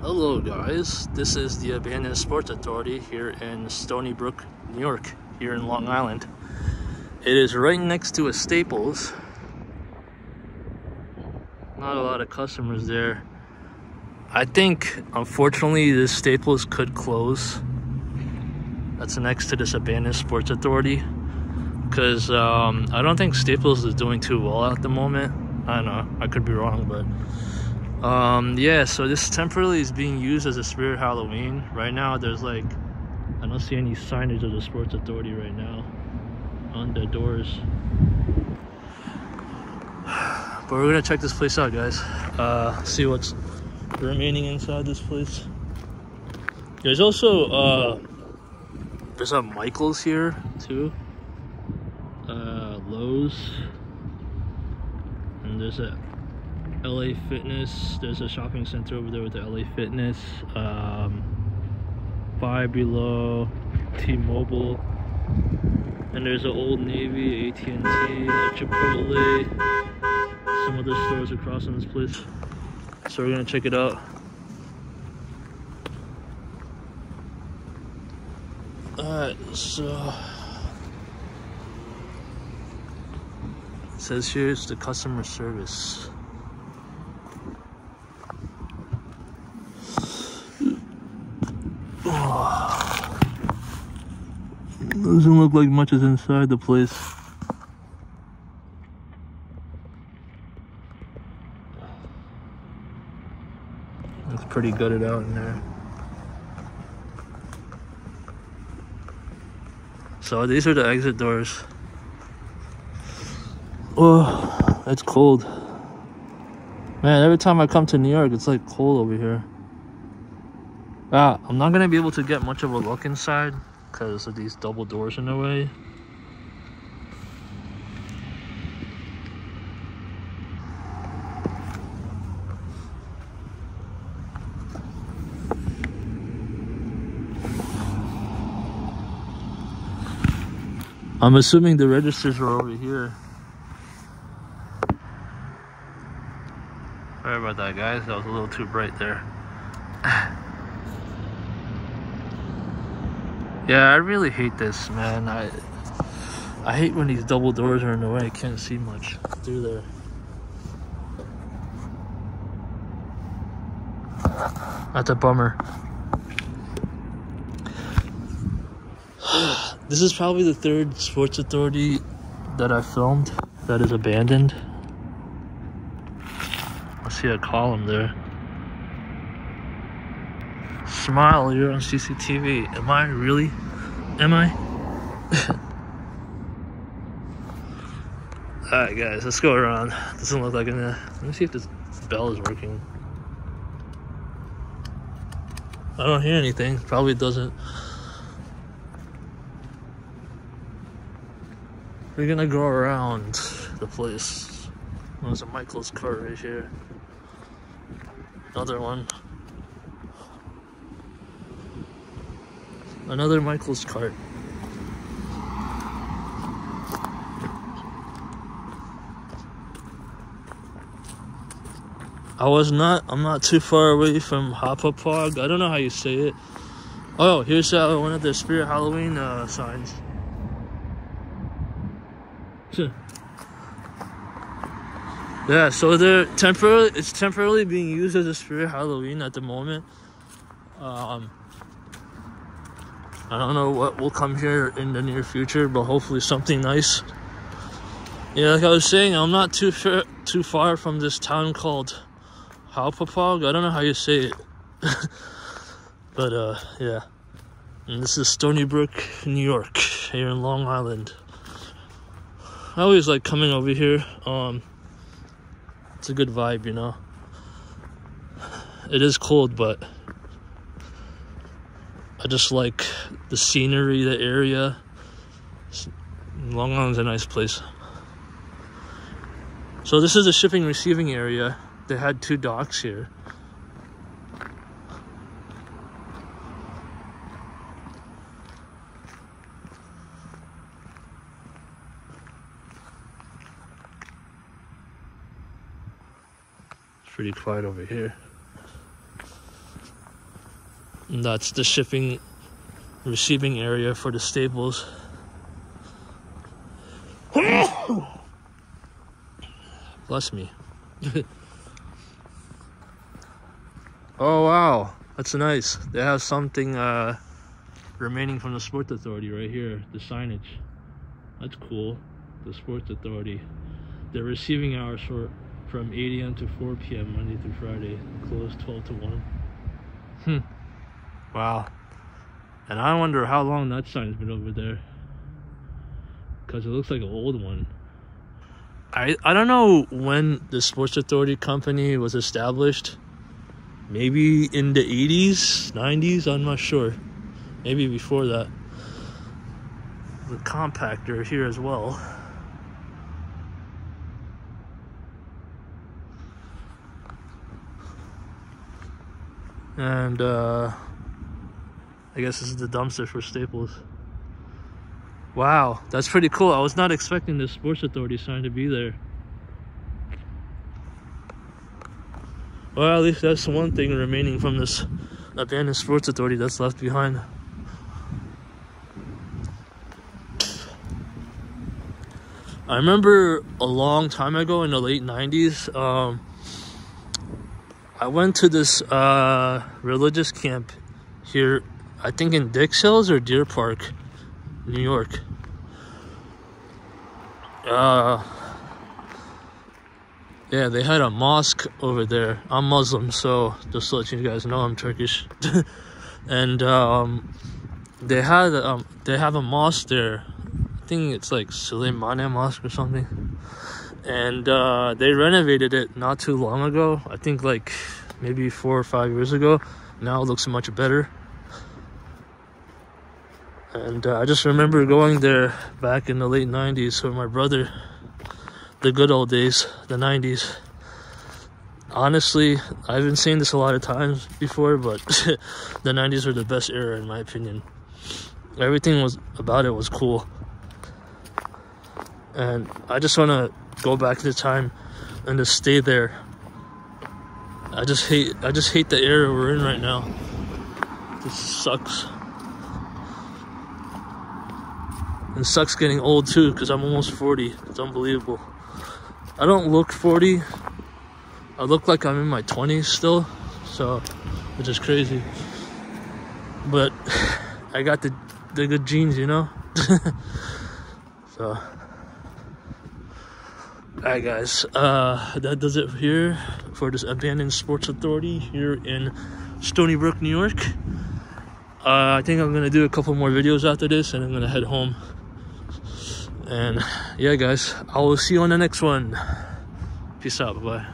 Hello guys, this is the Abandoned Sports Authority here in Stony Brook, New York, here in Long Island. It is right next to a Staples. Not a lot of customers there. I think, unfortunately, this Staples could close. That's next to this Abandoned Sports Authority. Because um, I don't think Staples is doing too well at the moment. I don't know, I could be wrong, but um yeah so this temporarily is being used as a spirit halloween. Right now there's like i don't see any signage of the sports authority right now on the doors. But we're gonna check this place out guys. Uh see what's remaining inside this place. There's also uh there's a michael's here too. Uh lowes. And there's a LA Fitness. There's a shopping center over there with the LA Fitness. Um, Five Below, T-Mobile, and there's an Old Navy, AT&T, Chipotle, some other stores across in this place. So we're gonna check it out. Alright, so it says here's the customer service. Doesn't look like much is inside the place. It's pretty gutted out in there. So these are the exit doors. Oh, it's cold. Man, every time I come to New York, it's like cold over here. Ah, I'm not gonna be able to get much of a look inside because of these double doors in the way. I'm assuming the registers are over here. Sorry about that guys, that was a little too bright there. Yeah, I really hate this, man. I I hate when these double doors are in the way. I can't see much through there. That's a bummer. this is probably the third Sports Authority that I filmed that is abandoned. I see a column there. Smile, you're on CCTV. Am I really? Am I? Alright guys, let's go around. Doesn't look like it. Let me see if this bell is working. I don't hear anything. Probably doesn't. We're gonna go around the place. There's a Michael's car right here. Another one. Another Michael's cart. I was not, I'm not too far away from Hopapog. I don't know how you say it. Oh, here's uh, one of the Spirit Halloween uh, signs. yeah, so they're temporarily, it's temporarily being used as a Spirit Halloween at the moment. Um, I don't know what will come here in the near future, but hopefully something nice. Yeah, like I was saying, I'm not too far, too far from this town called Hauppauge. I don't know how you say it. but uh, yeah. And this is Stony Brook, New York, here in Long Island. I always like coming over here. Um, it's a good vibe, you know. It is cold, but I just like the scenery, the area. Long Island's a nice place. So this is the shipping receiving area. They had two docks here. It's pretty quiet over here. And that's the shipping receiving area for the Staples. Bless me. oh wow, that's nice. They have something uh, remaining from the Sports Authority right here, the signage. That's cool. The Sports Authority. The receiving hours for from 8 a.m. to 4 p.m. Monday through Friday, closed 12 to 1. Hmm. Wow. And I wonder how long that sign's been over there. Because it looks like an old one. I, I don't know when the Sports Authority company was established. Maybe in the 80s, 90s, I'm not sure. Maybe before that. The compactor here as well. And uh, I guess this is the dumpster for Staples. Wow, that's pretty cool. I was not expecting the Sports Authority sign to be there. Well, at least that's one thing remaining from this abandoned Sports Authority that's left behind. I remember a long time ago in the late 90s, um, I went to this uh, religious camp here, I think in Dix Hills or Deer Park, New York. Uh, yeah, they had a mosque over there. I'm Muslim, so just to let you guys know, I'm Turkish. and um, they had um, they have a mosque there. I think it's like Suleimania Mosque or something. And uh, they renovated it not too long ago. I think like maybe four or five years ago. Now it looks much better. And uh, I just remember going there back in the late 90s with my brother. The good old days, the 90s. Honestly, I've been saying this a lot of times before, but the 90s were the best era in my opinion. Everything was about it was cool. And I just want to go back to time and just stay there. I just hate I just hate the era we're in right now. This sucks. And sucks getting old too, because I'm almost 40. It's unbelievable. I don't look 40. I look like I'm in my 20s still. So, which is crazy. But I got the, the good genes, you know? so. Alright guys, uh, that does it here for this abandoned sports authority here in Stony Brook, New York. Uh, I think I'm gonna do a couple more videos after this and I'm gonna head home. And yeah, guys, I will see you on the next one. Peace out. Bye bye.